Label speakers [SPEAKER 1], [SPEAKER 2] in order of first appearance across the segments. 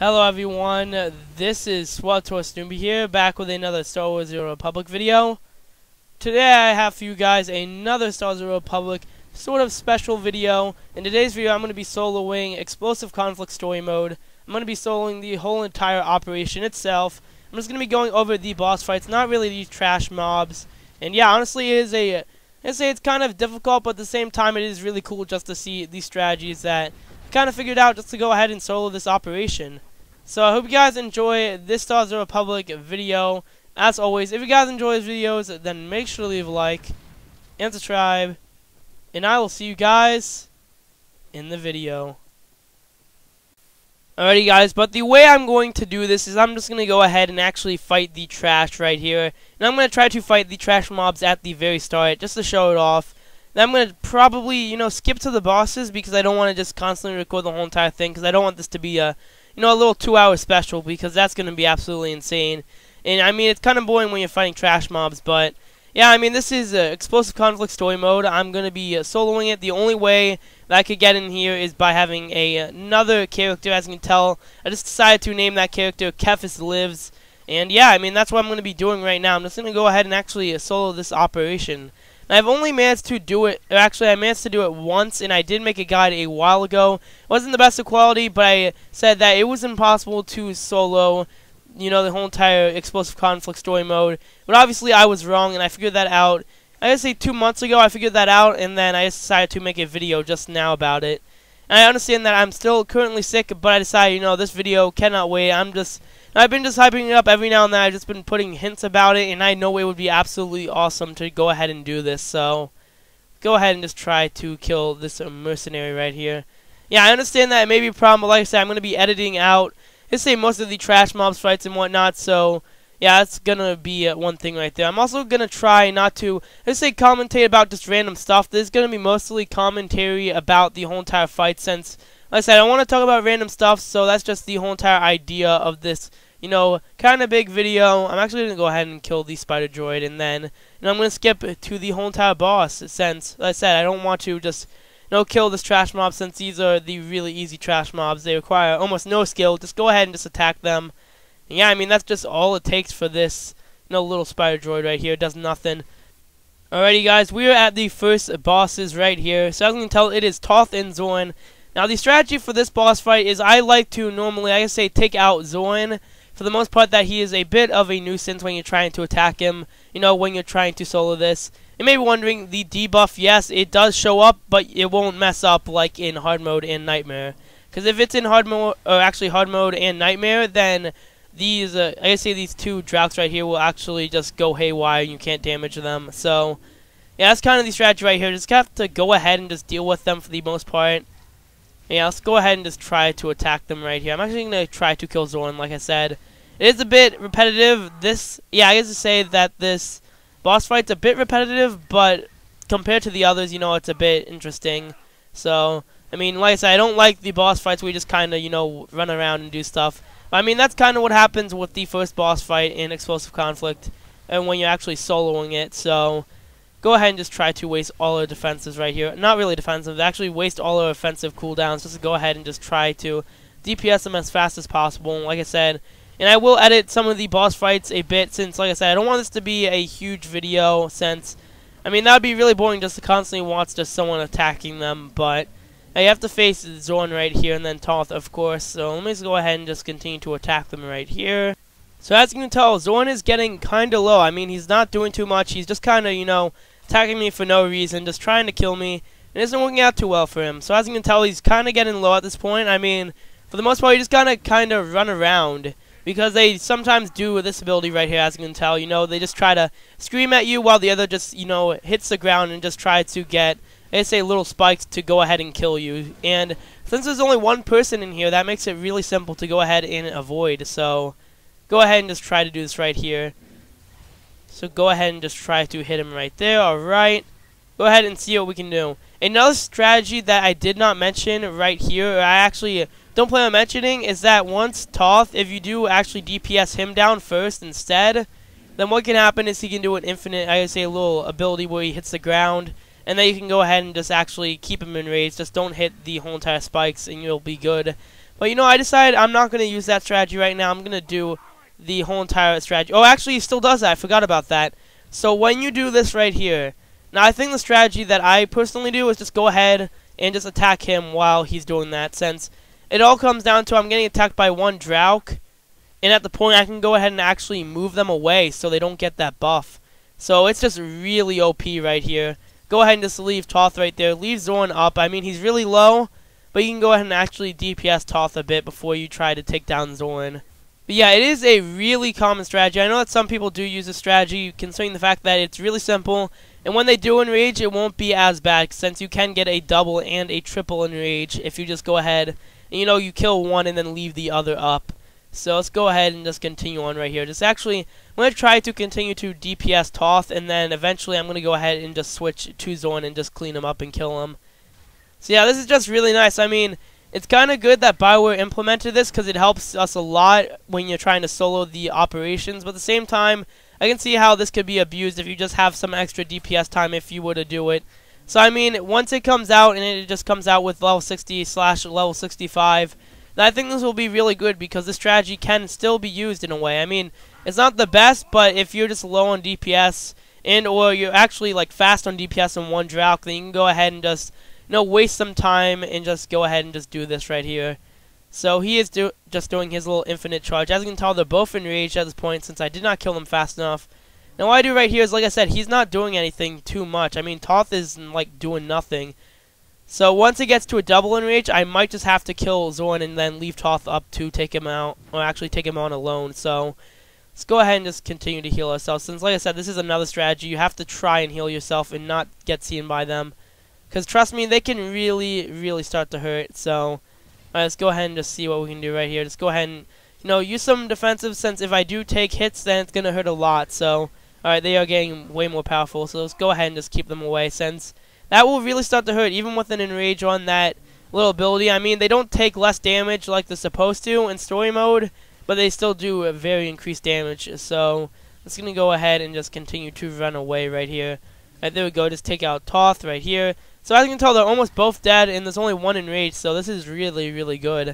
[SPEAKER 1] Hello everyone, this is SWTOR Snoopy here, back with another Star Wars The Old Republic video. Today I have for you guys another Star Wars The Old Republic sort of special video. In today's video I'm going to be soloing Explosive Conflict Story Mode. I'm going to be soloing the whole entire operation itself. I'm just going to be going over the boss fights, not really these trash mobs. And yeah, honestly it is a, I say it's kind of difficult, but at the same time it is really cool just to see these strategies that kind of figured out just to go ahead and solo this operation. So I hope you guys enjoy this Star Wars Republic video. As always, if you guys enjoy these videos, then make sure to leave a like and subscribe. And I will see you guys in the video. Alrighty guys, but the way I'm going to do this is I'm just going to go ahead and actually fight the trash right here. And I'm going to try to fight the trash mobs at the very start, just to show it off. Then I'm going to probably, you know, skip to the bosses because I don't want to just constantly record the whole entire thing because I don't want this to be a you know, a little two-hour special because that's going to be absolutely insane. And, I mean, it's kind of boring when you're fighting trash mobs, but, yeah, I mean, this is uh, Explosive Conflict Story Mode. I'm going to be uh, soloing it. The only way that I could get in here is by having a, another character, as you can tell. I just decided to name that character Kephess Lives. And, yeah, I mean, that's what I'm going to be doing right now. I'm just going to go ahead and actually uh, solo this operation. I've only managed to do it, actually I managed to do it once, and I did make a guide a while ago. It wasn't the best of quality, but I said that it was impossible to solo, you know, the whole entire explosive conflict story mode. But obviously I was wrong, and I figured that out. I guess say two months ago I figured that out, and then I decided to make a video just now about it. And I understand that I'm still currently sick, but I decided, you know, this video cannot wait. I'm just I've been just hyping it up every now and then. I've just been putting hints about it, and I know it would be absolutely awesome to go ahead and do this. So, go ahead and just try to kill this mercenary right here. Yeah, I understand that it may be a problem, but like I said, I'm going to be editing out, let's say, most of the trash mobs fights and whatnot, so... Yeah, that's gonna be uh, one thing right there. I'm also gonna try not to, let's say, commentate about just random stuff. This is gonna be mostly commentary about the whole entire fight, since, like I said, I want to talk about random stuff, so that's just the whole entire idea of this you know, kind of big video. I'm actually going to go ahead and kill the spider droid, and then know, I'm going to skip to the whole entire boss, since, like I said, I don't want to just, you know, kill this trash mob, since these are the really easy trash mobs. They require almost no skill. Just go ahead and just attack them. And yeah, I mean, that's just all it takes for this, you know, little spider droid right here. It does nothing. Alrighty, guys, we are at the first bosses right here. So as you can tell, it is Toth and Zorn. Now, the strategy for this boss fight is I like to normally, I say, take out Zorn for the most part that he is a bit of a nuisance when you're trying to attack him, you know, when you're trying to solo this. You may be wondering, the debuff, yes, it does show up, but it won't mess up like in hard mode and nightmare. Because if it's in hard mode, or actually hard mode and nightmare, then these, uh, I guess say these two droughts right here will actually just go haywire and you can't damage them. So, yeah, that's kind of the strategy right here. Just have to go ahead and just deal with them for the most part. Yeah, let's go ahead and just try to attack them right here. I'm actually going to try to kill Zorn, like I said. It is a bit repetitive. This, yeah, I guess to say that this boss fight's a bit repetitive, but compared to the others, you know, it's a bit interesting. So, I mean, like I said, I don't like the boss fights where you just kind of, you know, run around and do stuff. But, I mean, that's kind of what happens with the first boss fight in Explosive Conflict, and when you're actually soloing it. So, go ahead and just try to waste all our defenses right here. Not really defensive, actually waste all our offensive cooldowns. Just go ahead and just try to DPS them as fast as possible. And like I said, and I will edit some of the boss fights a bit since, like I said, I don't want this to be a huge video since, I mean, that would be really boring just to constantly watch just someone attacking them, but you have to face Zorn right here and then Toth, of course, so let me just go ahead and just continue to attack them right here. So as you can tell, Zorn is getting kind of low. I mean, he's not doing too much. He's just kind of, you know, attacking me for no reason, just trying to kill me. It isn't working out too well for him. So as you can tell, he's kind of getting low at this point. I mean, for the most part, he just kind of kind of run around because they sometimes do with this ability right here, as you can tell. You know, they just try to scream at you while the other just, you know, hits the ground and just try to get, let's say, little spikes to go ahead and kill you. And since there's only one person in here, that makes it really simple to go ahead and avoid. So, go ahead and just try to do this right here. So go ahead and just try to hit him right there. Alright. Go ahead and see what we can do. Another strategy that I did not mention right here, I actually don't plan on mentioning is that once Toth, if you do actually DPS him down first instead, then what can happen is he can do an infinite, I say a little ability where he hits the ground, and then you can go ahead and just actually keep him in range. Just don't hit the whole entire spikes, and you'll be good. But you know, I decided I'm not going to use that strategy right now. I'm going to do the whole entire strategy. Oh, actually, he still does that. I forgot about that. So when you do this right here, now I think the strategy that I personally do is just go ahead and just attack him while he's doing that, since it all comes down to I'm getting attacked by one Drauk, and at the point I can go ahead and actually move them away so they don't get that buff. So it's just really OP right here. Go ahead and just leave Toth right there. Leave Zorn up. I mean, he's really low, but you can go ahead and actually DPS Toth a bit before you try to take down Zorn. But yeah, it is a really common strategy. I know that some people do use this strategy, considering the fact that it's really simple. And when they do enrage, it won't be as bad, since you can get a double and a triple enrage if you just go ahead and, you know, you kill one and then leave the other up. So let's go ahead and just continue on right here. Just actually, I'm going to try to continue to DPS Toth, and then eventually I'm going to go ahead and just switch to Zorn and just clean him up and kill him. So yeah, this is just really nice. I mean, it's kind of good that Bioware implemented this because it helps us a lot when you're trying to solo the operations. But at the same time, I can see how this could be abused if you just have some extra DPS time if you were to do it. So I mean, once it comes out and it just comes out with level 60 slash level 65, then I think this will be really good because this strategy can still be used in a way. I mean, it's not the best, but if you're just low on DPS and or you're actually like fast on DPS in one Drauk, then you can go ahead and just you know, waste some time and just go ahead and just do this right here. So he is do just doing his little infinite charge. As you can tell, they're both enraged at this point since I did not kill them fast enough. Now what I do right here is, like I said, he's not doing anything too much. I mean, Toth is, like, doing nothing. So once it gets to a double enrage, I might just have to kill Zorn and then leave Toth up to take him out, or actually take him on alone. So let's go ahead and just continue to heal ourselves. Since, like I said, this is another strategy. You have to try and heal yourself and not get seen by them. Because trust me, they can really, really start to hurt. So let's go ahead and just see what we can do right here. Just go ahead and, you know, use some defensive since if I do take hits, then it's going to hurt a lot. So, alright, they are getting way more powerful. So let's go ahead and just keep them away since that will really start to hurt. Even with an enrage on that little ability. I mean, they don't take less damage like they're supposed to in story mode, but they still do very increased damage. So, it's going to go ahead and just continue to run away right here. Right, there we go. Just take out Toth right here. So as you can tell, they're almost both dead, and there's only one Enrage, so this is really, really good.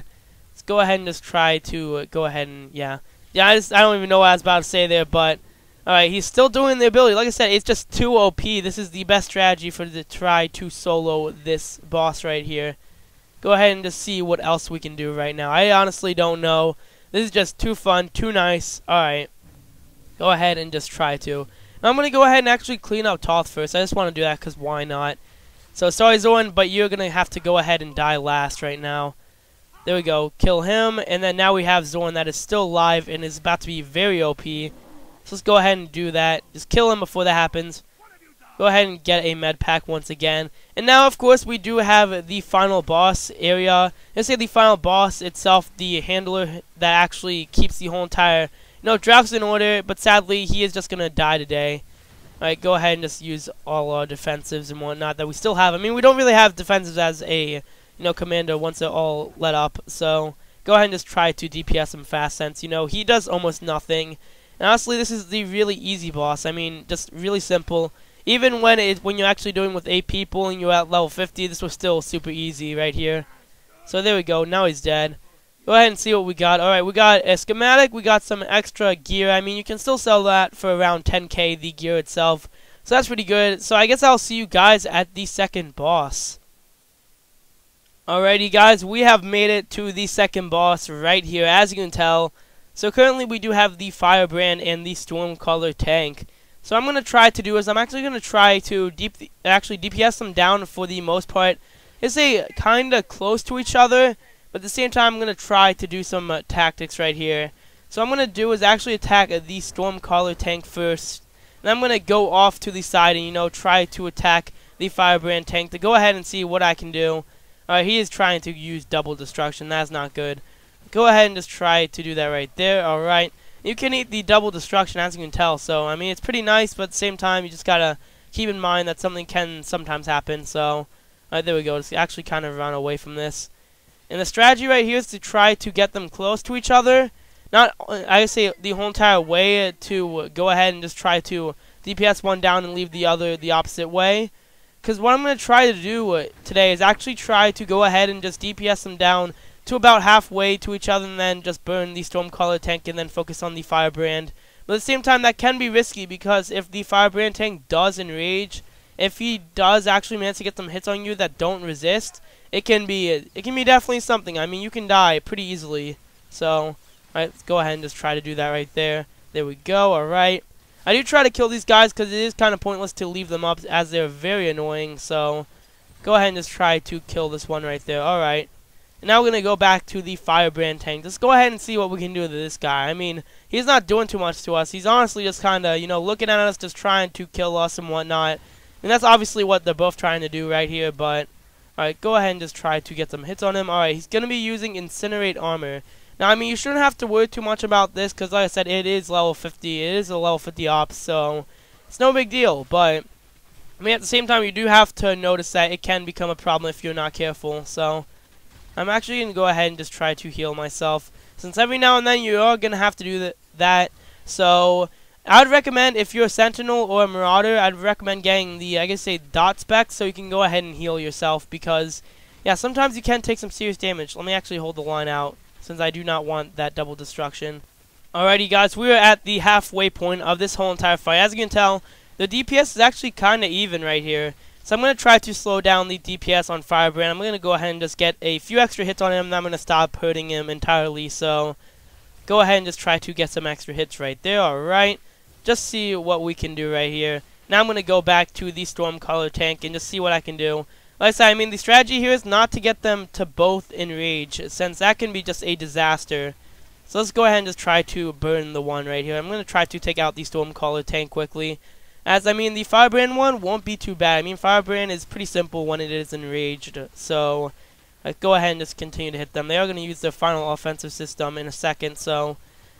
[SPEAKER 1] Let's go ahead and just try to uh, go ahead and, yeah. Yeah, I, just, I don't even know what I was about to say there, but... Alright, he's still doing the ability. Like I said, it's just too OP. This is the best strategy for to try to solo this boss right here. Go ahead and just see what else we can do right now. I honestly don't know. This is just too fun, too nice. Alright. Go ahead and just try to. I'm going to go ahead and actually clean up Toth first. I just want to do that because why not? So sorry Zorn, but you're going to have to go ahead and die last right now. There we go. Kill him, and then now we have Zorn that is still alive and is about to be very OP. So let's go ahead and do that. Just kill him before that happens. Go ahead and get a med pack once again. And now, of course, we do have the final boss area. Let's say the final boss itself, the handler that actually keeps the whole entire... You know, Drauk's in order, but sadly, he is just going to die today. Alright, go ahead and just use all our defensives and whatnot that we still have. I mean, we don't really have defensives as a, you know, commander once they're all let up. So, go ahead and just try to DPS him fast since, you know, he does almost nothing. And honestly, this is the really easy boss. I mean, just really simple. Even when it when you're actually doing with 8 people and you're at level 50, this was still super easy right here. So there we go. Now he's dead. Go ahead and see what we got. Alright, we got a schematic. We got some extra gear. I mean, you can still sell that for around 10k, the gear itself. So that's pretty good. So I guess I'll see you guys at the second boss. Alrighty, guys. We have made it to the second boss right here, as you can tell. So currently we do have the Firebrand and the Stormcaller tank. So I'm going to try to do is I'm actually going to try to deep actually DPS them down for the most part. It's a kind of close to each other. But at the same time, I'm going to try to do some uh, tactics right here. So I'm going to do is actually attack uh, the Stormcaller tank first. And I'm going to go off to the side and, you know, try to attack the Firebrand tank to go ahead and see what I can do. Alright, he is trying to use double destruction. That's not good. Go ahead and just try to do that right there. Alright. You can eat the double destruction, as you can tell. So, I mean, it's pretty nice, but at the same time, you just got to keep in mind that something can sometimes happen. So, alright, there we go. Just actually kind of run away from this. And the strategy right here is to try to get them close to each other. Not, I say, the whole entire way to go ahead and just try to DPS one down and leave the other the opposite way. Because what I'm going to try to do uh, today is actually try to go ahead and just DPS them down to about halfway to each other and then just burn the Stormcaller tank and then focus on the Firebrand. But at the same time, that can be risky because if the Firebrand tank does enrage, if he does actually manage to get some hits on you that don't resist, it can be it can be definitely something. I mean, you can die pretty easily. So, alright, let's go ahead and just try to do that right there. There we go, alright. I do try to kill these guys because it is kind of pointless to leave them up as they're very annoying. So, go ahead and just try to kill this one right there. Alright. Now we're going to go back to the Firebrand tank. Let's go ahead and see what we can do with this guy. I mean, he's not doing too much to us. He's honestly just kind of, you know, looking at us, just trying to kill us and whatnot. And that's obviously what they're both trying to do right here, but... Alright, go ahead and just try to get some hits on him. Alright, he's going to be using Incinerate Armor. Now, I mean, you shouldn't have to worry too much about this, because like I said, it is level 50. It is a level 50 op, so... It's no big deal, but... I mean, at the same time, you do have to notice that it can become a problem if you're not careful, so... I'm actually going to go ahead and just try to heal myself. Since every now and then you are going to have to do th that. So, I would recommend, if you're a Sentinel or a Marauder, I'd recommend getting the, I guess say, dot spec so you can go ahead and heal yourself. Because, yeah, sometimes you can take some serious damage. Let me actually hold the line out, since I do not want that double destruction. Alrighty, guys, we are at the halfway point of this whole entire fight. As you can tell, the DPS is actually kind of even right here. So I'm going to try to slow down the DPS on Firebrand. I'm going to go ahead and just get a few extra hits on him, I'm going to stop hurting him entirely. So go ahead and just try to get some extra hits right there. Alright. Just see what we can do right here. Now I'm going to go back to the Stormcaller tank and just see what I can do. Like I said, I mean, the strategy here is not to get them to both enrage, since that can be just a disaster. So let's go ahead and just try to burn the one right here. I'm going to try to take out the Stormcaller tank quickly. As, I mean, the Firebrand one won't be too bad. I mean, Firebrand is pretty simple when it is enraged. So, let's go ahead and just continue to hit them. They are going to use their final offensive system in a second. So,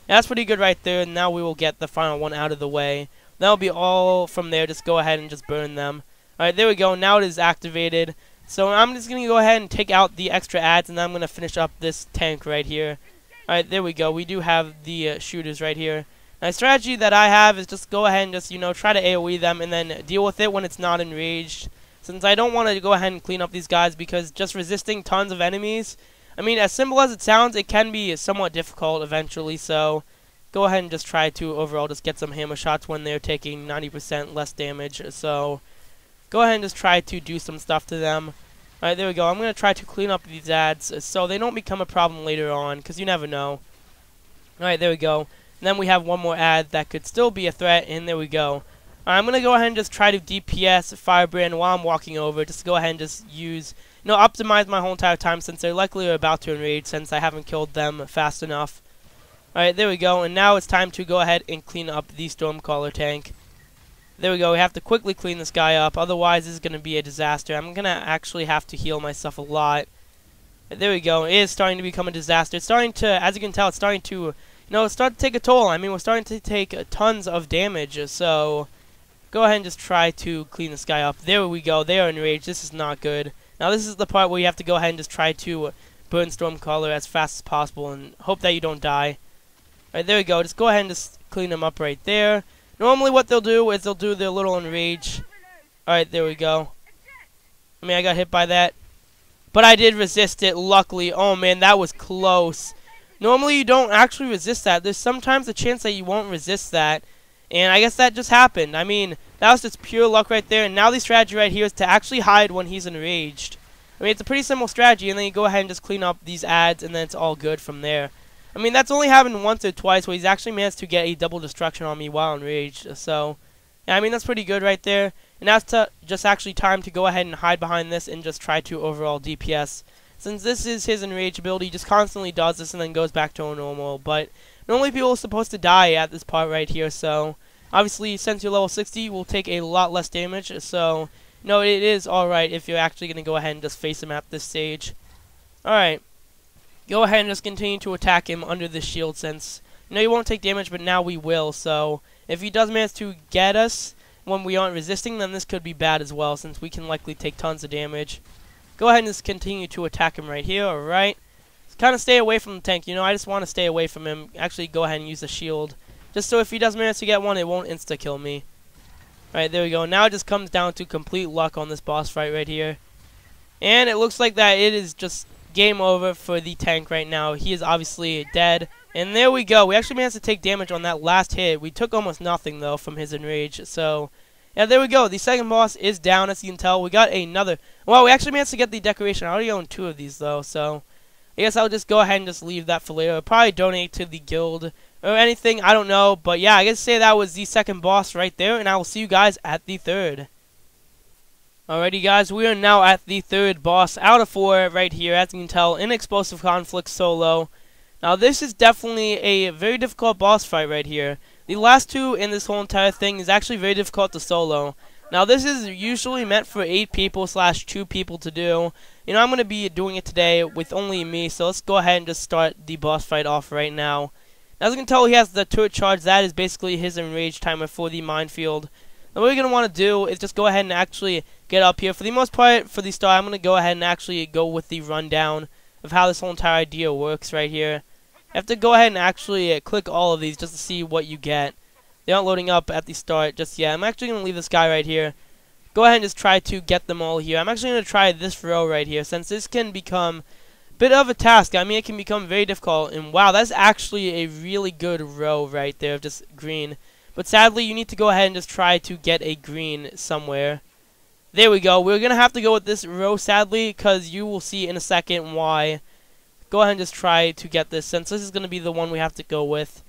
[SPEAKER 1] that's pretty good right there. Now we will get the final one out of the way. That'll be all from there. Just go ahead and just burn them. Alright, there we go. Now it is activated. So I'm just going to go ahead and take out the extra ads, and I'm going to finish up this tank right here. Alright, there we go. We do have the uh, shooters right here. Now, strategy that I have is just go ahead and just, you know, try to AoE them and then deal with it when it's not enraged. Since I don't want to go ahead and clean up these guys because just resisting tons of enemies, I mean, as simple as it sounds, it can be somewhat difficult eventually, so go ahead and just try to overall just get some hammer shots when they're taking 90% less damage. So go ahead and just try to do some stuff to them. Alright, there we go. I'm going to try to clean up these ads so they don't become a problem later on, because you never know. Alright, there we go. Then we have one more ad that could still be a threat, and there we go. Right, I'm going to go ahead and just try to DPS Firebrand while I'm walking over. Just go ahead and just use, you know, optimize my whole entire time since they're likely about to enrage since I haven't killed them fast enough. Alright, there we go. And now it's time to go ahead and clean up the Stormcaller tank. There we go. We have to quickly clean this guy up. Otherwise, this is going to be a disaster. I'm going to actually have to heal myself a lot. There we go. It is starting to become a disaster. It's starting to, as you can tell, it's starting to know, start to take a toll. I mean, we're starting to take uh, tons of damage, so go ahead and just try to clean this guy up. There we go. They are enraged. This is not good. Now, this is the part where you have to go ahead and just try to burn Stormcaller as fast as possible and hope that you don't die. Alright, there we go. Just go ahead and just clean them up right there. Normally what they'll do is they'll do their little enrage. Alright, there we go. I mean, I got hit by that. But I did resist it, luckily. Oh, man, that was close. Normally, you don't actually resist that. There's sometimes a chance that you won't resist that. And I guess that just happened. I mean, that was just pure luck right there. And now the strategy right here is to actually hide when he's enraged. I mean, it's a pretty simple strategy. And then you go ahead and just clean up these ads. And then it's all good from there. I mean, that's only happened once or twice where he's actually managed to get a double destruction on me while enraged. So, yeah, I mean, that's pretty good right there. And that's just actually time to go ahead and hide behind this and just try to overall DPS since this is his enrage ability, he just constantly does this and then goes back to normal. But normally people are supposed to die at this part right here, so obviously since you're level 60, you will take a lot less damage. So, no, it is alright if you're actually going to go ahead and just face him at this stage. Alright. Go ahead and just continue to attack him under the shield since, you know, you won't take damage, but now we will. So, if he does manage to get us when we aren't resisting, then this could be bad as well since we can likely take tons of damage. Go ahead and just continue to attack him right here, alright? Kind of stay away from the tank, you know, I just want to stay away from him. Actually, go ahead and use the shield. Just so if he does manage to get one, it won't insta-kill me. Alright, there we go. Now it just comes down to complete luck on this boss fight right here. And it looks like that it is just game over for the tank right now. He is obviously dead. And there we go. We actually managed to take damage on that last hit. We took almost nothing, though, from his enrage. So, yeah, there we go. The second boss is down, as you can tell. We got another. Well, we actually managed to get the decoration. I already own two of these, though. So, I guess I'll just go ahead and just leave that for later. I'll probably donate to the guild or anything. I don't know. But, yeah, I guess say that was the second boss right there. And I will see you guys at the third. Alrighty guys, we are now at the third boss out of four right here, as you can tell, in Explosive Conflict Solo. Now this is definitely a very difficult boss fight right here. The last two in this whole entire thing is actually very difficult to solo. Now this is usually meant for 8 people slash 2 people to do. You know, I'm going to be doing it today with only me, so let's go ahead and just start the boss fight off right now. As you can tell, he has the turret charge. That is basically his enrage timer for the minefield. Now what we're going to want to do is just go ahead and actually get up here. For the most part, for the start, I'm going to go ahead and actually go with the rundown of how this whole entire idea works right here. Have to go ahead and actually uh, click all of these just to see what you get. They aren't loading up at the start just yet. I'm actually going to leave this guy right here. Go ahead and just try to get them all here. I'm actually going to try this row right here since this can become a bit of a task. I mean, it can become very difficult. And wow, that's actually a really good row right there of just green. But sadly, you need to go ahead and just try to get a green somewhere. There we go. We're going to have to go with this row, sadly, because you will see in a second why. Go ahead and just try to get this, since this is going to be the one we have to go with.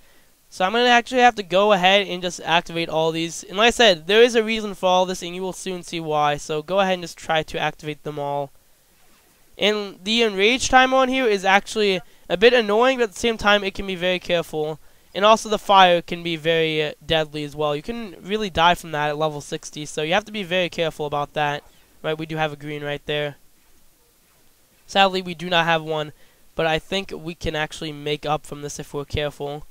[SPEAKER 1] So I'm going to actually have to go ahead and just activate all these. And like I said, there is a reason for all this, and you will soon see why. So go ahead and just try to activate them all. And the enrage time on here is actually a bit annoying, but at the same time, it can be very careful. And also the fire can be very uh, deadly as well. You can really die from that at level 60, so you have to be very careful about that. Right, we do have a green right there. Sadly, we do not have one, but I think we can actually make up from this if we're careful.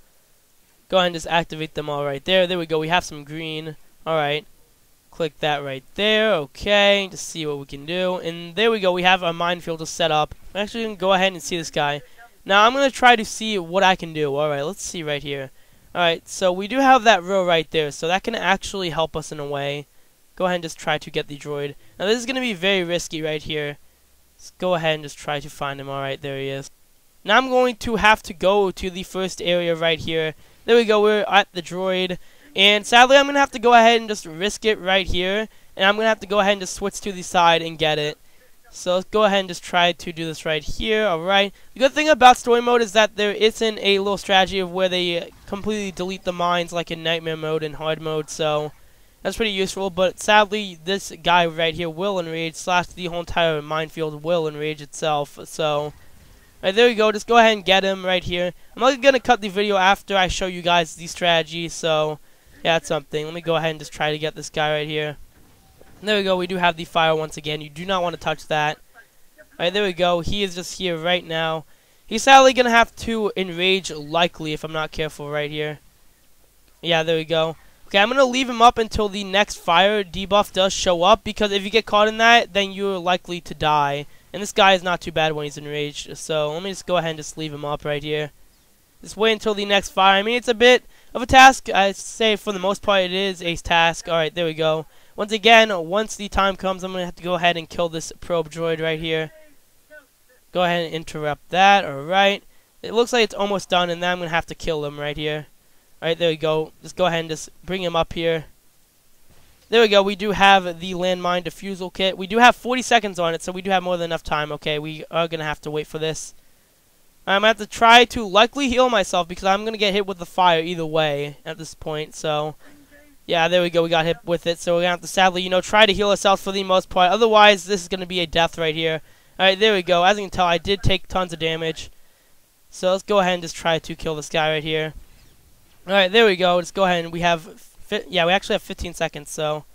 [SPEAKER 1] Go ahead and just activate them all right there. There we go, we have some green. Alright, click that right there, okay, to see what we can do. And there we go, we have our minefield to set up. I'm actually going to go ahead and see this guy. Now I'm going to try to see what I can do. Alright, let's see right here. Alright, so we do have that row right there, so that can actually help us in a way. Go ahead and just try to get the droid. Now this is going to be very risky right here. Let's go ahead and just try to find him. Alright, there he is. Now I'm going to have to go to the first area right here. There we go, we're at the droid. And sadly, I'm going to have to go ahead and just risk it right here. And I'm going to have to go ahead and just switch to the side and get it. So let's go ahead and just try to do this right here. Alright. The good thing about story mode is that there isn't a little strategy of where they completely delete the mines like in nightmare mode and hard mode. So that's pretty useful. But sadly, this guy right here will enrage slash the whole entire minefield will enrage itself. So right, there we go. Just go ahead and get him right here. I'm not to cut the video after I show you guys the strategy. So yeah, that's something. Let me go ahead and just try to get this guy right here. There we go. We do have the fire once again. You do not want to touch that. Alright, there we go. He is just here right now. He's sadly going to have to enrage likely if I'm not careful right here. Yeah, there we go. Okay, I'm going to leave him up until the next fire debuff does show up because if you get caught in that, then you're likely to die. And this guy is not too bad when he's enraged, so let me just go ahead and just leave him up right here. Just wait until the next fire. I mean, it's a bit of a task. I say for the most part it is a task. Alright, there we go. Once again, once the time comes, I'm going to have to go ahead and kill this probe droid right here. Go ahead and interrupt that. Alright. It looks like it's almost done, and then I'm going to have to kill him right here. Alright, there we go. Just go ahead and just bring him up here. There we go. We do have the landmine defusal kit. We do have 40 seconds on it, so we do have more than enough time. Okay, we are going to have to wait for this. I'm going to have to try to likely heal myself because I'm going to get hit with the fire either way at this point. So, yeah, there we go. We got hit with it. So we're going to have to sadly, you know, try to heal ourselves for the most part. Otherwise, this is going to be a death right here. Alright, there we go. As you can tell, I did take tons of damage. So let's go ahead and just try to kill this guy right here. Alright, there we go. Let's go ahead and we have... Yeah, we actually have 15 seconds, so...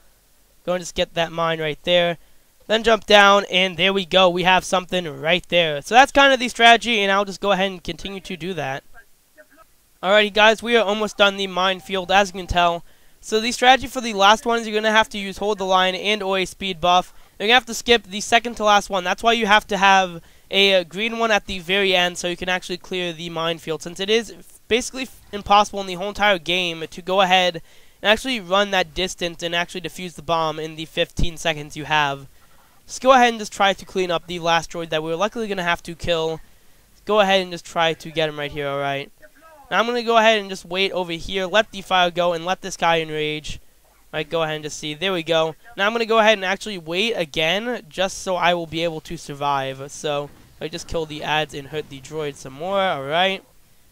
[SPEAKER 1] Go and just get that mine right there. Then jump down, and there we go. We have something right there. So that's kind of the strategy, and I'll just go ahead and continue to do that. Alrighty, guys, we are almost done the minefield, as you can tell. So the strategy for the last one is you're going to have to use hold the line and or a speed buff. You're going to have to skip the second to last one. That's why you have to have a, a green one at the very end so you can actually clear the minefield. Since it is basically impossible in the whole entire game to go ahead and actually run that distance and actually defuse the bomb in the 15 seconds you have. Just go ahead and just try to clean up the last droid that we're luckily going to have to kill. Go ahead and just try to get him right here, alright? Now I'm going to go ahead and just wait over here, let the fire go, and let this guy enrage. Alright, go ahead and just see. There we go. Now I'm going to go ahead and actually wait again, just so I will be able to survive. So, I just kill the ads and hurt the droid some more, alright?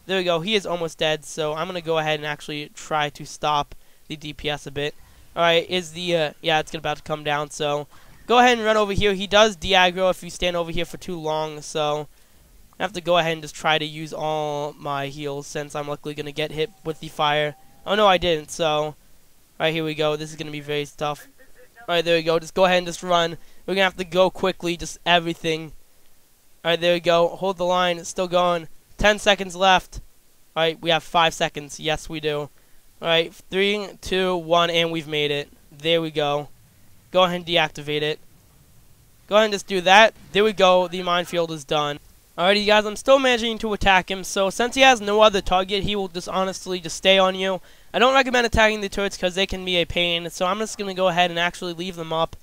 [SPEAKER 1] There we go. He is almost dead, so I'm going to go ahead and actually try to stop the DPS a bit. Alright, is the, uh, yeah, it's about to come down, so go ahead and run over here. He does de-aggro if you stand over here for too long, so I have to go ahead and just try to use all my heals since I'm luckily going to get hit with the fire. Oh, no, I didn't, so... Alright, here we go. This is going to be very tough. Alright, there we go. Just go ahead and just run. We're going to have to go quickly, just everything. Alright, there we go. Hold the line. It's still going. Ten seconds left. Alright, we have five seconds. Yes, we do. Alright, three, two, one, and we've made it. There we go. Go ahead and deactivate it. Go ahead and just do that. There we go. The minefield is done. Alrighty, guys, I'm still managing to attack him, so since he has no other target, he will just honestly just stay on you. I don't recommend attacking the turrets because they can be a pain, so I'm just going to go ahead and actually leave them up.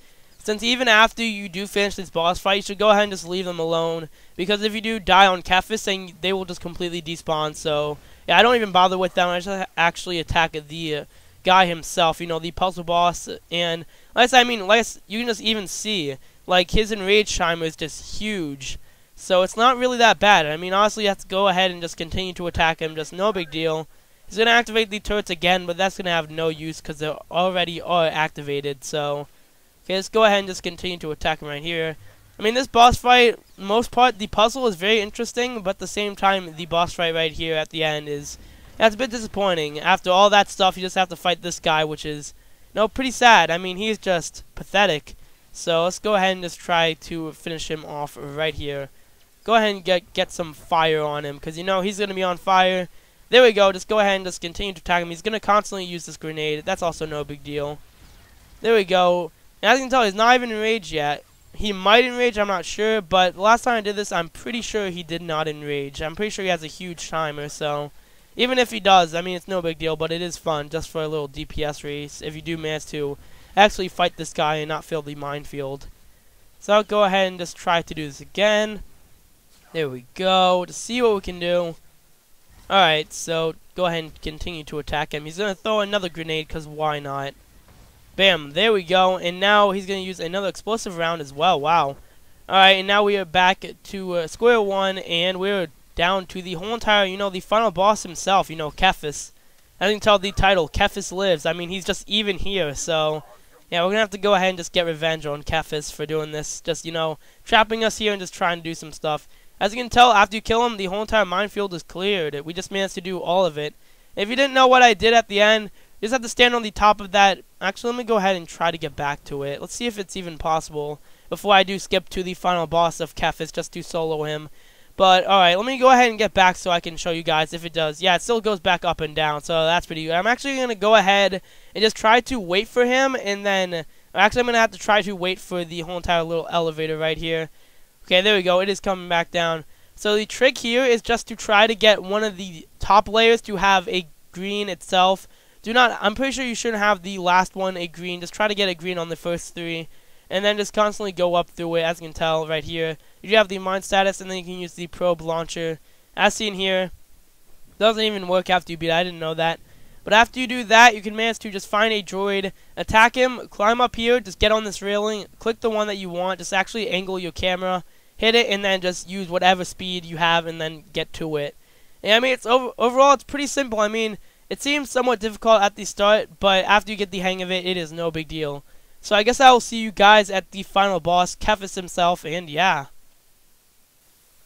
[SPEAKER 1] Since even after you do finish this boss fight, you should go ahead and just leave them alone. Because if you do die on Kephess, then they will just completely despawn, so yeah, I don't even bother with them. I just actually attack the uh, guy himself, you know, the puzzle boss. And like I mean, like you can just even see, like his enrage timer is just huge. So it's not really that bad. I mean, honestly, you have to go ahead and just continue to attack him. Just no big deal. He's going to activate the turrets again, but that's going to have no use because they already are activated. So, okay, let's go ahead and just continue to attack him right here. I mean, this boss fight, most part, the puzzle is very interesting, but at the same time, the boss fight right here at the end is, that's a bit disappointing. After all that stuff, you just have to fight this guy, which is, know, pretty sad. I mean, he's just pathetic. So let's go ahead and just try to finish him off right here. Go ahead and get get some fire on him, because, you know, he's going to be on fire. There we go. Just go ahead and just continue to attack him. He's going to constantly use this grenade. That's also no big deal. There we go. As you can tell, he's not even enraged yet. He might enrage, I'm not sure, but last time I did this, I'm pretty sure he did not enrage. I'm pretty sure he has a huge timer, so even if he does, I mean, it's no big deal, but it is fun just for a little DPS race if you do manage to actually fight this guy and not fill the minefield. So I'll go ahead and just try to do this again. There we go, to see what we can do. Alright, so go ahead and continue to attack him. He's going to throw another grenade, because why not? Bam, there we go. And now he's going to use another explosive round as well. Wow. Alright, and now we are back to uh, square one, and we're down to the whole entire, you know, the final boss himself, you know, Kephess. I can tell the title, Kephess Lives. I mean, he's just even here, so... Yeah, we're going to have to go ahead and just get revenge on Kephess for doing this. Just, you know, trapping us here and just trying to do some stuff. As you can tell, after you kill him, the whole entire minefield is cleared. We just managed to do all of it. If you didn't know what I did at the end, you just have to stand on the top of that. Actually, let me go ahead and try to get back to it. Let's see if it's even possible before I do skip to the final boss of Kephess just to solo him. But, alright, let me go ahead and get back so I can show you guys if it does. Yeah, it still goes back up and down, so that's pretty good. I'm actually going to go ahead and just try to wait for him, and then... Actually, I'm going to have to try to wait for the whole entire little elevator right here. Okay, there we go. It is coming back down. So the trick here is just to try to get one of the top layers to have a green itself do not, I'm pretty sure you shouldn't have the last one a green. Just try to get a green on the first three. And then just constantly go up through it, as you can tell right here. You have the mine status, and then you can use the probe launcher. As seen here, doesn't even work after you beat it. I didn't know that. But after you do that, you can manage to just find a droid, attack him, climb up here, just get on this railing, click the one that you want, just actually angle your camera, hit it, and then just use whatever speed you have, and then get to it. And I mean, it's over, overall, it's pretty simple. I mean, it seems somewhat difficult at the start, but after you get the hang of it, it is no big deal. So I guess I will see you guys at the final boss, Kephess himself, and yeah.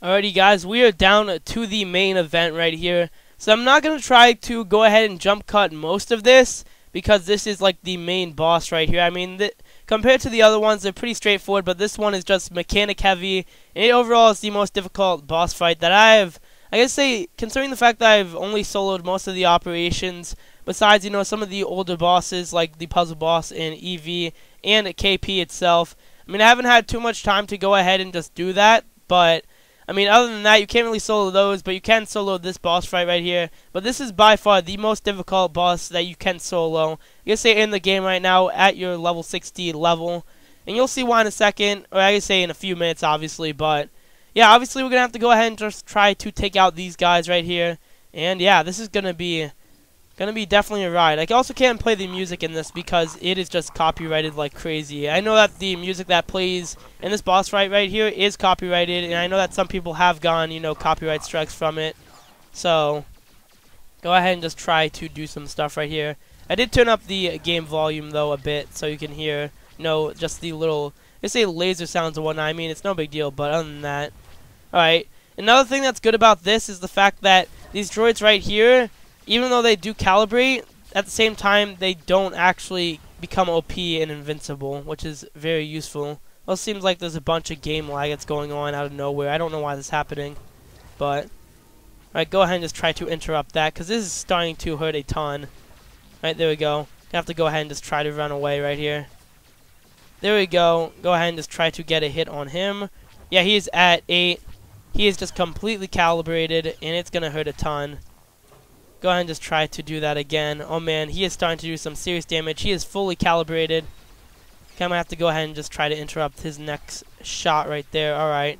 [SPEAKER 1] Alrighty guys, we are down to the main event right here. So I'm not going to try to go ahead and jump cut most of this, because this is like the main boss right here. I mean, compared to the other ones, they're pretty straightforward, but this one is just mechanic heavy, and it overall is the most difficult boss fight that I have I guess say, considering the fact that I've only soloed most of the operations, besides, you know, some of the older bosses, like the puzzle boss in EV and KP itself, I mean, I haven't had too much time to go ahead and just do that, but, I mean, other than that, you can't really solo those, but you can solo this boss fight right here. But this is by far the most difficult boss that you can solo. I guess say in the game right now at your level 60 level. And you'll see why in a second, or I can say in a few minutes, obviously. But, yeah, obviously we're going to have to go ahead and just try to take out these guys right here. And, yeah, this is going to be Gonna be definitely a ride. I also can't play the music in this because it is just copyrighted like crazy. I know that the music that plays in this boss fight right here is copyrighted, and I know that some people have gone, you know, copyright strikes from it. So, go ahead and just try to do some stuff right here. I did turn up the game volume, though, a bit, so you can hear, you know, just the little, they say laser sounds and whatnot. I mean, it's no big deal, but other than that. Alright, another thing that's good about this is the fact that these droids right here, even though they do calibrate, at the same time, they don't actually become OP and invincible, which is very useful. Well, it seems like there's a bunch of game lag that's going on out of nowhere. I don't know why this is happening, but... Alright, go ahead and just try to interrupt that, because this is starting to hurt a ton. Alright, there we go. You have to go ahead and just try to run away right here. There we go. Go ahead and just try to get a hit on him. Yeah, he's at 8. He is just completely calibrated, and it's going to hurt a ton. Go ahead and just try to do that again. Oh man, he is starting to do some serious damage. He is fully calibrated. Okay, I'm going to have to go ahead and just try to interrupt his next shot right there. Alright.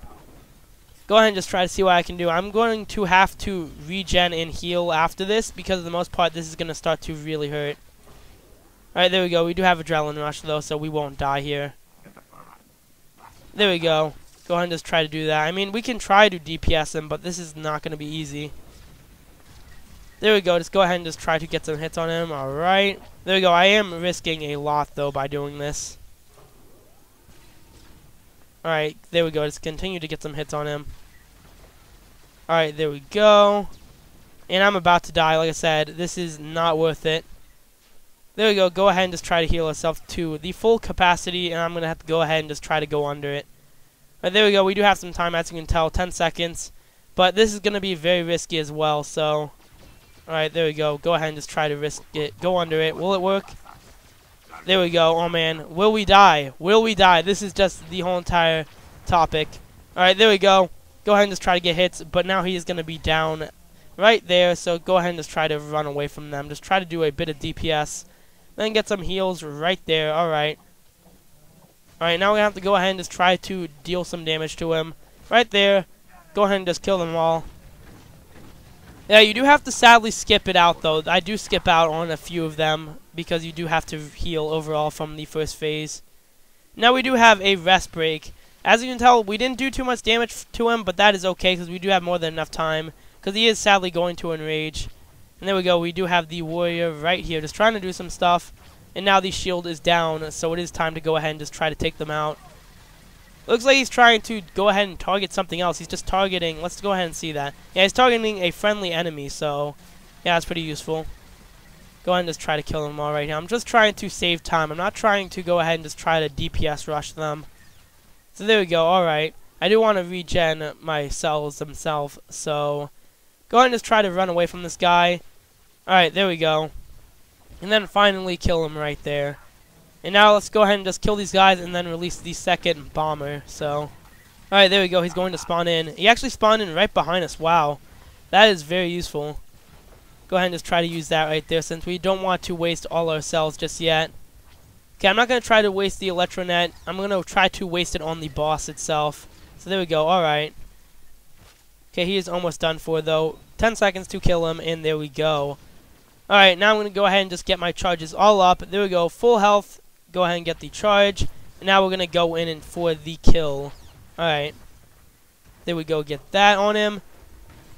[SPEAKER 1] Go ahead and just try to see what I can do. I'm going to have to regen and heal after this because for the most part this is going to start to really hurt. Alright, there we go. We do have Adrenaline Rush though, so we won't die here. There we go. Go ahead and just try to do that. I mean, we can try to DPS him, but this is not going to be easy. There we go. Just go ahead and just try to get some hits on him. Alright. There we go. I am risking a lot, though, by doing this. Alright. There we go. Just continue to get some hits on him. Alright. There we go. And I'm about to die. Like I said, this is not worth it. There we go. Go ahead and just try to heal yourself to the full capacity. And I'm going to have to go ahead and just try to go under it. But there we go. We do have some time, as you can tell. 10 seconds. But this is going to be very risky as well, so... Alright, there we go. Go ahead and just try to risk it. Go under it. Will it work? There we go. Oh, man. Will we die? Will we die? This is just the whole entire topic. Alright, there we go. Go ahead and just try to get hits, but now he is going to be down right there, so go ahead and just try to run away from them. Just try to do a bit of DPS. Then get some heals right there. Alright. Alright, now we have to go ahead and just try to deal some damage to him. Right there. Go ahead and just kill them all. Yeah, you do have to sadly skip it out, though. I do skip out on a few of them because you do have to heal overall from the first phase. Now we do have a rest break. As you can tell, we didn't do too much damage to him, but that is okay because we do have more than enough time because he is sadly going to enrage. And there we go. We do have the warrior right here just trying to do some stuff. And now the shield is down, so it is time to go ahead and just try to take them out. Looks like he's trying to go ahead and target something else. He's just targeting. Let's go ahead and see that. Yeah, he's targeting a friendly enemy, so yeah, that's pretty useful. Go ahead and just try to kill them all right now. I'm just trying to save time. I'm not trying to go ahead and just try to DPS rush them. So there we go. All right. I do want to regen my cells themselves, so go ahead and just try to run away from this guy. All right, there we go. And then finally kill him right there. And now let's go ahead and just kill these guys and then release the second bomber. So, alright, there we go. He's going to spawn in. He actually spawned in right behind us. Wow. That is very useful. Go ahead and just try to use that right there since we don't want to waste all our cells just yet. Okay, I'm not going to try to waste the Electronet. I'm going to try to waste it on the boss itself. So there we go. Alright. Okay, he is almost done for, though. 10 seconds to kill him, and there we go. Alright, now I'm going to go ahead and just get my charges all up. There we go. Full health, go ahead and get the charge. And now we're going to go in and for the kill. Alright. There we go. Get that on him.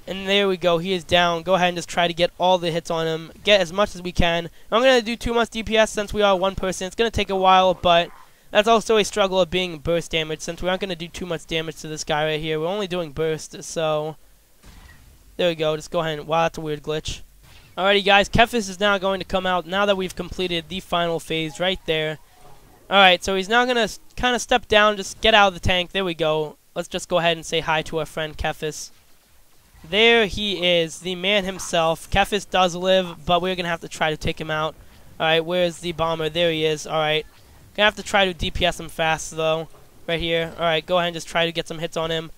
[SPEAKER 1] And there we go. He is down. Go ahead and just try to get all the hits on him. Get as much as we can. I'm going to do too much DPS since we are one person. It's going to take a while, but that's also a struggle of being burst damage since we aren't going to do too much damage to this guy right here. We're only doing burst, so... There we go. Just go ahead and... Wow, that's a weird glitch. Alrighty guys, Kephess is now going to come out now that we've completed the final phase right there. Alright, so he's now going to kind of step down, just get out of the tank. There we go. Let's just go ahead and say hi to our friend Kephess. There he is, the man himself. Kephess does live, but we're going to have to try to take him out. Alright, where's the bomber? There he is. Alright. Gonna have to try to DPS him fast, though. Right here. Alright, go ahead and just try to get some hits on him.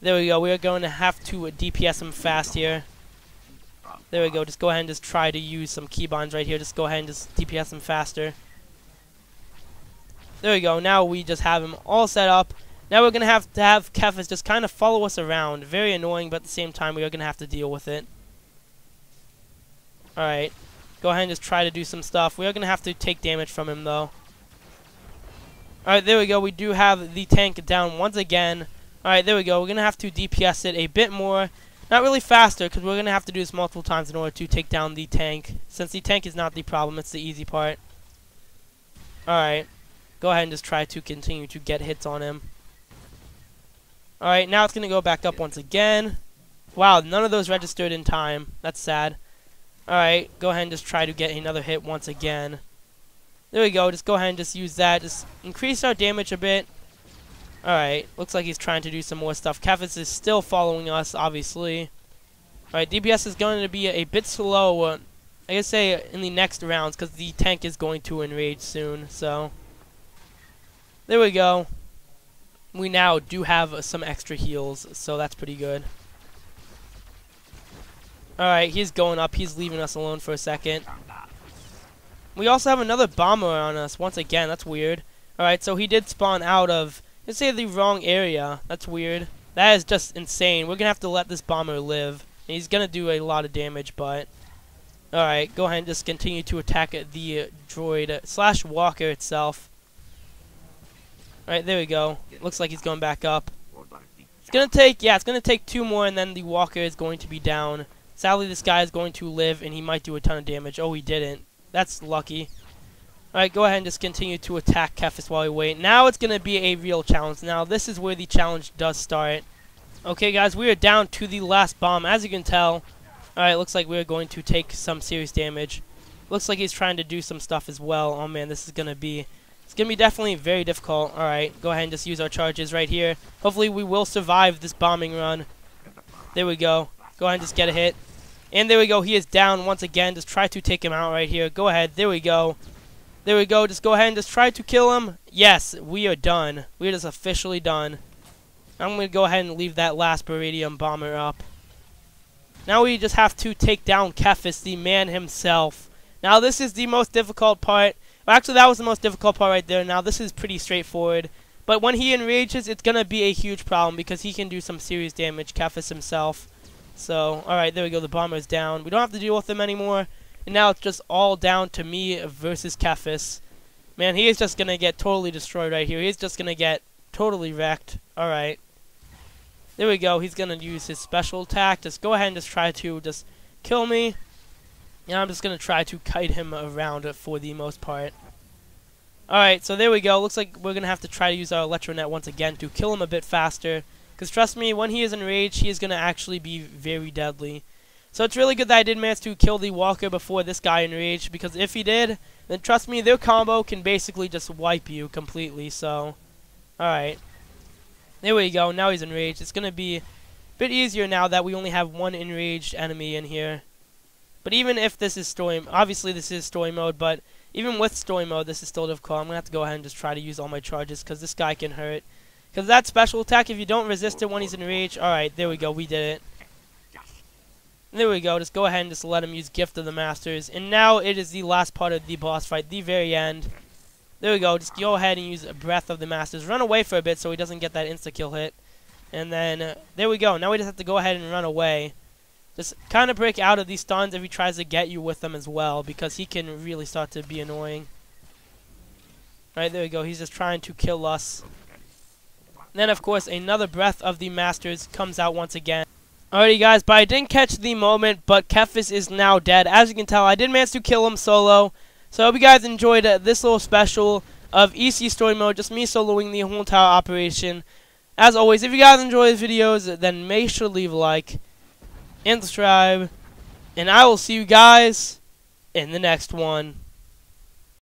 [SPEAKER 1] There we go. We're going to have to DPS him fast here. There we go. Just go ahead and just try to use some keybinds right here. Just go ahead and just DPS them faster. There we go. Now we just have him all set up. Now we're going to have to have Kephess just kind of follow us around. Very annoying, but at the same time, we are going to have to deal with it. Alright. Go ahead and just try to do some stuff. We are going to have to take damage from him, though. Alright, there we go. We do have the tank down once again. Alright, there we go. We're going to have to DPS it a bit more. Not really faster, because we're going to have to do this multiple times in order to take down the tank. Since the tank is not the problem, it's the easy part. Alright. Go ahead and just try to continue to get hits on him. Alright, now it's going to go back up once again. Wow, none of those registered in time. That's sad. Alright, go ahead and just try to get another hit once again. There we go, just go ahead and just use that. Just increase our damage a bit. Alright, looks like he's trying to do some more stuff. Kephess is still following us, obviously. Alright, DPS is going to be a, bit slow, uh, I guess say, in the next rounds, because the tank is going to enrage soon, so... There we go we now do have uh, some extra heals, so that's pretty good. Alright, he's going up. He's leaving us alone for a second. We also have another bomber on us once again. That's weird. Alright, so he did spawn out of, let's say, the wrong area. That's weird. That is just insane. We're going to have to let this bomber live. He's going to do a lot of damage, but... Alright, go ahead and just continue to attack the droid slash walker itself. Alright, there we go. Looks like he's going back up. It's gonna take, yeah, it's gonna take two more and then the walker is going to be down. Sadly, this guy is going to live and he might do a ton of damage. Oh, he didn't. That's lucky. Alright, go ahead and just continue to attack Kephess while we wait. Now it's gonna be a real challenge. Now, this is where the challenge does start. Okay, guys, we are down to the last bomb. As you can tell, alright, looks like we're going to take some serious damage. Looks like he's trying to do some stuff as well. Oh man, this is gonna be it's going to be definitely very difficult. Alright, go ahead and just use our charges right here. Hopefully we will survive this bombing run. There we go. Go ahead and just get a hit. And there we go. He is down once again. Just try to take him out right here. Go ahead. There we go. There we go. Just go ahead and just try to kill him. Yes, we are done. We are just officially done. I'm going to go ahead and leave that last Baradium bomber up. Now we just have to take down Kephess, the man himself. Now this is the most difficult part. Actually, that was the most difficult part right there. Now, this is pretty straightforward. But when he enrages, it's going to be a huge problem because he can do some serious damage, Kephess himself. So, alright, there we go. The bomber's down. We don't have to deal with him anymore. And now it's just all down to me versus Kephess. Man, he is just going to get totally destroyed right here. He's just going to get totally wrecked. Alright. There we go. He's going to use his special attack. Just go ahead and just try to just kill me. And I'm just going to try to kite him around for the most part. Alright, so there we go. Looks like we're going to have to try to use our Electronet once again to kill him a bit faster. Because trust me, when he is enraged, he is going to actually be very deadly. So it's really good that I did manage to kill the Walker before this guy enraged. Because if he did, then trust me, their combo can basically just wipe you completely. So, alright. There we go. Now he's enraged. It's going to be a bit easier now that we only have one enraged enemy in here. But even if this is story, obviously this is story mode, but even with story mode, this is still difficult. I'm to have to go ahead and just try to use all my charges, because this guy can hurt. Because that special attack, if you don't resist it when he's in rage, alright, there we go, we did it. There we go, just go ahead and just let him use Gift of the Masters. And now it is the last part of the boss fight, the very end. There we go, just go ahead and use Breath of the Masters. Run away for a bit so he doesn't get that insta-kill hit. And then, uh, there we go, now we just have to go ahead and run away. Just kind of break out of these stuns if he tries to get you with them as well, because he can really start to be annoying. Right, there we go. He's just trying to kill us. And then, of course, another Breath of the Masters comes out once again. Alrighty, guys, but I didn't catch the moment, but Kephess is now dead. As you can tell, I did manage to kill him solo. So I hope you guys enjoyed uh, this little special of EC Story Mode, just me soloing the whole entire operation. As always, if you guys enjoy the videos, then make sure to leave a like and subscribe. And I will see you guys in the next one.